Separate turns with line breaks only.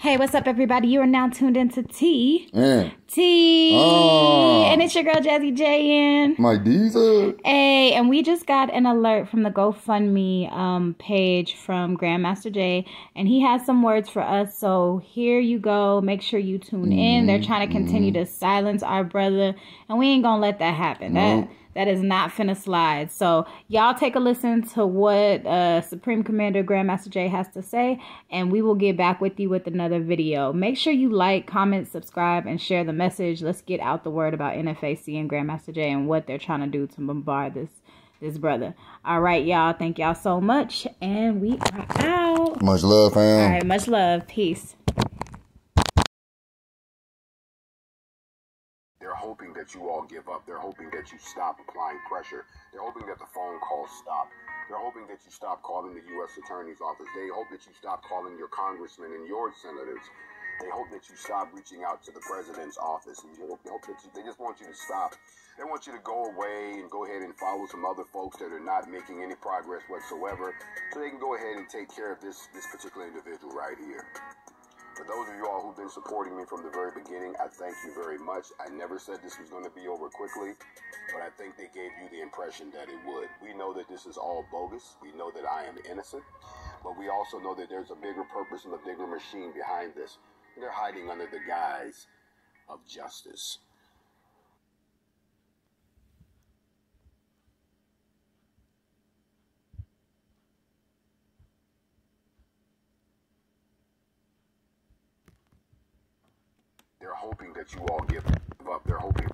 Hey, what's up, everybody? You are now tuned into T.
Yeah.
T.
Oh.
And it's your girl, Jazzy J. In.
My diesel.
Hey, and we just got an alert from the GoFundMe um, page from Grandmaster J, and he has some words for us. So here you go. Make sure you tune in. They're trying to continue to silence our brother, and we ain't gonna let that happen.
Nope.
that is not finna slide. So y'all take a listen to what uh, Supreme Commander Grandmaster J has to say, and we will get back with you with another video. Make sure you like, comment, subscribe, and share the message. Let's get out the word about NFAC and Grandmaster J and what they're trying to do to bombard this this brother. All right, y'all. Thank y'all so much, and we are out.
Much love, fam.
All right, much love. Peace.
They're hoping that you all give up. They're hoping that you stop applying pressure. They're hoping that the phone calls stop. They're hoping that you stop calling the U.S. Attorney's Office. They hope that you stop calling your congressmen and your senators. They hope that you stop reaching out to the president's office. And they hope, that you, they just want you to stop. They want you to go away and go ahead and follow some other folks that are not making any progress whatsoever, so they can go ahead and take care of this this particular individual right here. For those of you all who've been supporting me from the very beginning, I thank you very much. I never said this was going to be over quickly, but I think they gave you the impression that it would. We know that this is all bogus. We know that I am innocent, but we also know that there's a bigger purpose and a bigger machine behind this. They're hiding under the guise of justice. They're hoping that you all give up. They're hoping